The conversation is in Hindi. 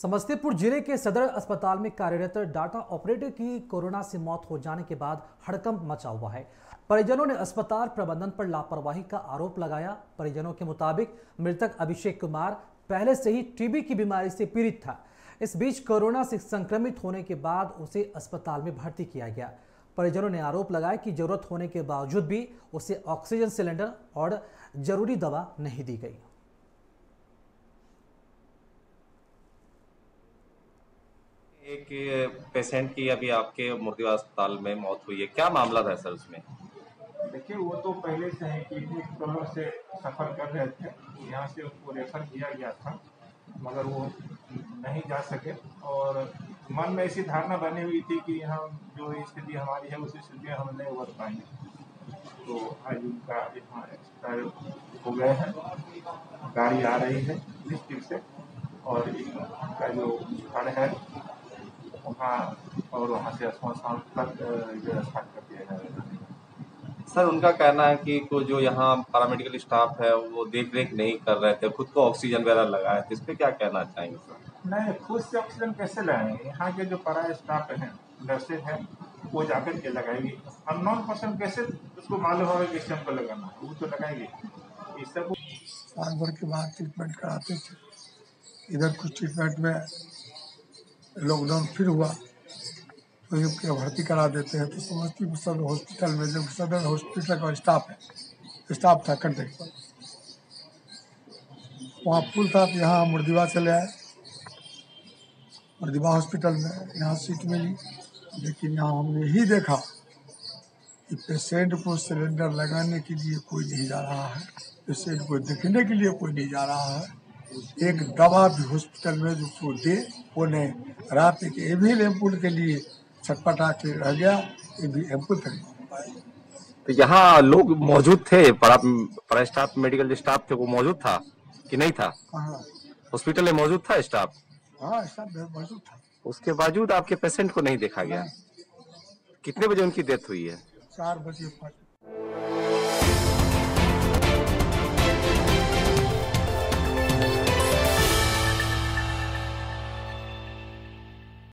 समस्तीपुर ज़िले के सदर अस्पताल में कार्यरत डाटा ऑपरेटर की कोरोना से मौत हो जाने के बाद हड़कंप मचा हुआ है। परिजनों ने अस्पताल प्रबंधन पर लापरवाही का आरोप लगाया। परिजनों के मुताबिक मृतक अभिषेक कुमार पहले से ही टीबी की बीमारी से पीड़ित था। इस बीच कोरोना से संक्रमित होने के बाद उसे अस्पताल में भर्ती किया गया। परिजनों ने आरोप लगाया कि ज़रूरत होने के बावजूद भी उसे ऑक्सीजन सिलेंडर और ज़रूरी दवा नहीं दी गई। एक पेशेंट की अभी आपके मुर्दिवा अस्पताल में मौत हुई है। क्या मामला था सर उसमें? देखिए, वो तो पहले से ही किडनी से सफ़र कर रहे थे। यहाँ से उसको रेफर किया गया था, मगर वो नहीं जा सके। और मन में ऐसी धारणा बनी हुई थी कि यहाँ जो स्थिति हमारी है, उस स्थिति हम नहीं उबर पाएँगे। तो आज उनका यहाँ एक्सपायर हो गए हैं। गाड़ी आ रही है, डिस्ट्रिक्ट से। और इनका जो घर है वहाँ और वहाँ से स्मशान तक व्यवस्था कर दिया जाएगा। सर उनका कहना है कि को जो यहाँ पैरामेडिकल स्टाफ है वो देख रेख नहीं कर रहे थे खुद को ऑक्सीजन वगैरह लगाए थे इस पर क्या कहना चाहेंगे सर? नहीं खुद से ऑक्सीजन कैसे लगाएँगे? यहाँ के जो परा स्टाफ हैं नर्सेज हैं वो जाकर के लगाएगी। नॉन पर्सन कैसे उसको मालूम होगा कि इससे हमको लगाना है? वो तो लगाएगी। इस सब साल भर के बाद ट्रीटमेंट कराते थे इधर कुछ ट्रीटमेंट में लॉकडाउन फिर हुआ। तो ये भर्ती करा देते हैं तो समस्तीपुर सदर हॉस्पिटल में जब सदर हॉस्पिटल का स्टाफ है, स्टाफ था कंडक्टर वहाँ फुल था तो यहाँ मुर्दिवा चले आए। मुर्दिवा हॉस्पिटल में यहाँ सीट मिली। लेकिन यहाँ हमने ही देखा कि पेशेंट को सिलेंडर लगाने के लिए कोई नहीं जा रहा है। पेशेंट को देखने के लिए कोई नहीं जा रहा है। एक दवा भी हॉस्पिटल में जो उसको दे वो नहीं रात के एविल एम्पुल के लिए छटपटा के रह गया ये भी एम्पुल तक। तो यहाँ लोग मौजूद थे परा, स्टाफ मेडिकल स्टाफ थे वो मौजूद था कि नहीं था? हॉस्पिटल में मौजूद था स्टाफ हाँ सब मौजूद था। उसके बावजूद आपके पेशेंट को नहीं देखा गया? कितने बजे उनकी डेथ हुई है? चार बजे